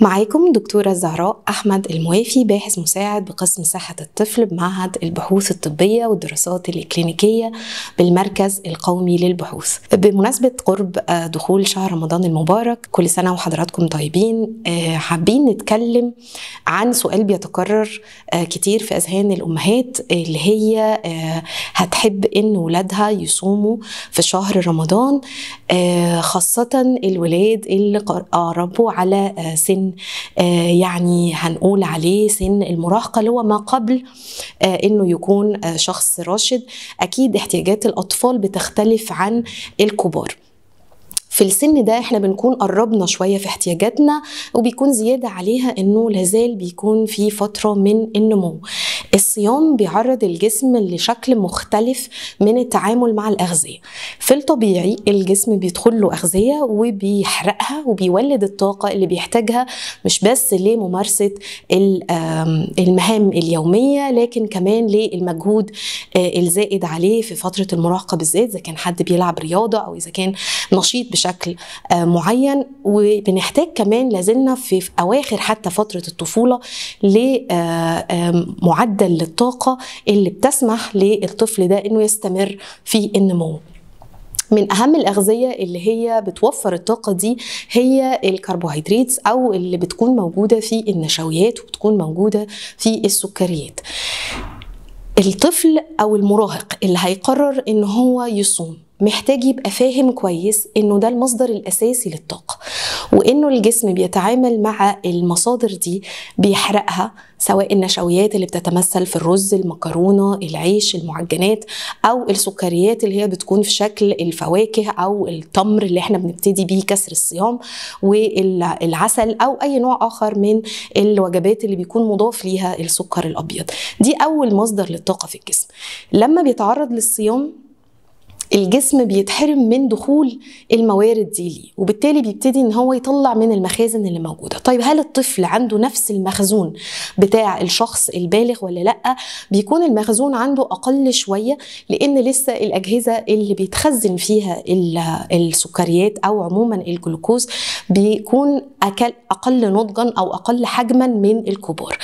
معاكم دكتورة زهراء أحمد الموافي باحث مساعد بقسم صحة الطفل بمعهد البحوث الطبية والدراسات الإكلينيكية بالمركز القومي للبحوث. بمناسبة قرب دخول شهر رمضان المبارك كل سنة وحضراتكم طيبين حابين نتكلم عن سؤال بيتكرر كتير في أذهان الأمهات اللي هي هتحب إن ولادها يصوموا في شهر رمضان خاصة الولاد اللي قربوا على سن يعني هنقول عليه سن المراهقة اللي هو ما قبل إنه يكون شخص راشد. أكيد احتياجات الأطفال بتختلف عن الكبار. في السن ده إحنا بنكون قربنا شوية في احتياجاتنا وبيكون زيادة عليها إنه لازال بيكون في فترة من النمو. الصيام بيعرض الجسم لشكل مختلف من التعامل مع الأغذية. في الطبيعي الجسم بيدخل له أغذية وبيحرقها وبيولد الطاقة اللي بيحتاجها مش بس لممارسة المهام اليومية لكن كمان للمجهود الزائد عليه في فترة المراهقة بالذات إذا كان حد بيلعب رياضة أو إذا كان نشيط بشكل معين وبنحتاج كمان لازلنا في أواخر حتى فترة الطفولة لمعدل للطاقة اللي بتسمح للطفل ده إنه يستمر في النمو. من أهم الأغذية اللي هي بتوفر الطاقة دي هي الكربوهيدرات أو اللي بتكون موجودة في النشويات وبتكون موجودة في السكريات. الطفل أو المراهق اللي هيقرر إن هو يصوم محتاج يبقى فاهم كويس إنه ده المصدر الأساسي للطاقة وإنه الجسم بيتعامل مع المصادر دي بيحرقها سواء النشويات اللي بتتمثل في الرز المكرونة العيش المعجنات أو السكريات اللي هي بتكون في شكل الفواكه أو التمر اللي إحنا بنبتدي بيه كسر الصيام والعسل أو أي نوع آخر من الوجبات اللي بيكون مضاف ليها السكر الأبيض. دي أول مصدر للطاقة في الجسم. لما بيتعرض للصيام الجسم بيتحرم من دخول الموارد دي ليه وبالتالي بيبتدي إن هو يطلع من المخازن اللي موجودة. طيب هل الطفل عنده نفس المخزون بتاع الشخص البالغ ولا لأ؟ بيكون المخزون عنده أقل شوية لأن لسه الأجهزة اللي بيتخزن فيها السكريات أو عموما الجلوكوز بيكون أقل نضجا أو أقل حجما من الكبار.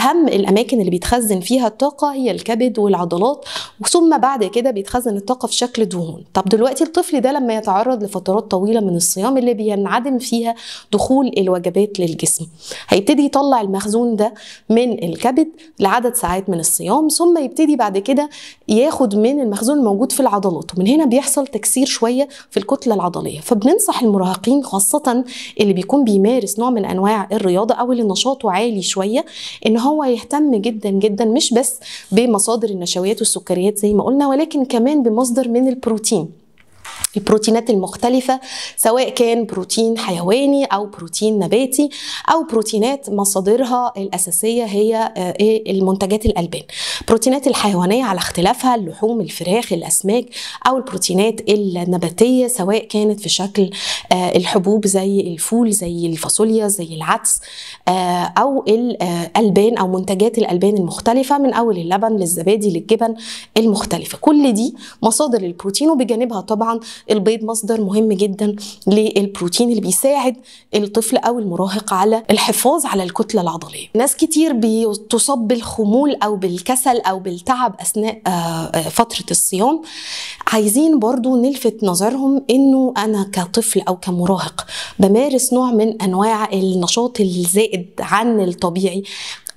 أهم الأماكن اللي بيتخزن فيها الطاقة هي الكبد والعضلات ثم بعد كده بيتخزن الطاقة في شكل دهون. طب دلوقتي الطفل ده لما يتعرض لفترات طويلة من الصيام اللي بينعدم فيها دخول الوجبات للجسم. هيبتدي يطلع المخزون ده من الكبد لعدد ساعات من الصيام ثم يبتدي بعد كده ياخد من المخزون الموجود في العضلات. ومن هنا بيحصل تكسير شوية في الكتلة العضلية. فبننصح المراهقين خاصة اللي بيكون بيمارس نوع من أنواع الرياضة أو اللي نشاطه عالي شوية إن هو يهتم جدا جدا مش بس بمصادر النشويات والسكريات زي ما قلنا ولكن كمان بمصدر من البروتين. البروتينات المختلفة سواء كان بروتين حيواني أو بروتين نباتي أو بروتينات مصادرها الأساسية هي المنتجات الألبان. البروتينات الحيوانية على اختلافها اللحوم الفراخ الأسماك أو البروتينات النباتية سواء كانت في شكل الحبوب زي الفول زي الفاصوليا زي العدس أو الألبان أو منتجات الألبان المختلفة من أول اللبن للزبادي للجبن المختلفة. كل دي مصادر البروتين وبجانبها طبعا البيض مصدر مهم جدا للبروتين اللي بيساعد الطفل أو المراهق على الحفاظ على الكتلة العضلية. ناس كتير بتصاب بالخمول أو بالكسل أو بالتعب أثناء فترة الصيام. عايزين برضو نلفت نظرهم إنه أنا كطفل أو كمراهق بمارس نوع من أنواع النشاط الزائد عن الطبيعي.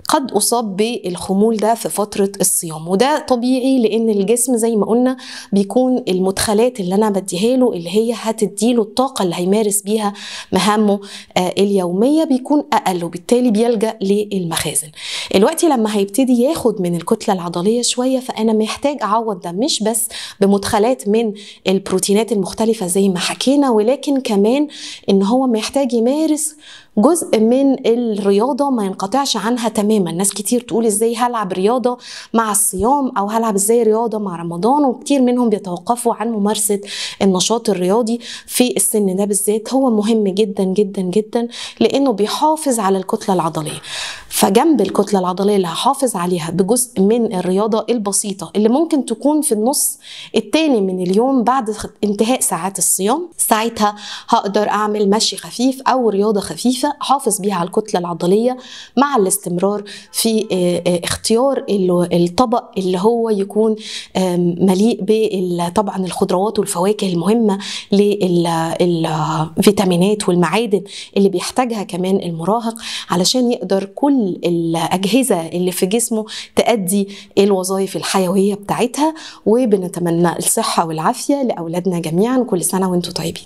قد أصاب بالخمول ده في فترة الصيام. وده طبيعي لأن الجسم زي ما قلنا بيكون المدخلات اللي أنا بديها له اللي هي هتديله الطاقة اللي هيمارس بيها مهامه اليومية بيكون أقل وبالتالي بيلجأ للمخازن. الوقت لما هيبتدي ياخد من الكتلة العضلية شوية فأنا محتاج أعوض ده مش بس بمدخلات من البروتينات المختلفة زي ما حكينا ولكن كمان إن هو محتاج يمارس جزء من الرياضة ما ينقطعش عنها تماما. ناس كتير تقول إزاي هلعب رياضة مع الصيام أو هلعب إزاي رياضة مع رمضان وكتير منهم بيتوقفوا عن ممارسة النشاط الرياضي في السن ده بالذات. هو مهم جدا جدا جدا لأنه بيحافظ على الكتلة العضلية. فجنب الكتلة العضلية اللي هحافظ عليها بجزء من الرياضة البسيطة اللي ممكن تكون في النص التاني من اليوم بعد انتهاء ساعات الصيام ساعتها هقدر أعمل مشي خفيف أو رياضة خفيفة أحافظ بيها على الكتلة العضلية مع الاستمرار في اختيار الطبق اللي هو يكون مليء طبعا الخضروات والفواكه المهمة للفيتامينات والمعادن اللي بيحتاجها كمان المراهق علشان يقدر كل الأجهزة اللي في جسمه تأدي الوظائف الحيوية بتاعتها وبنتمنى الصحة والعافية لأولادنا جميعا كل سنة وأنتم طيبين.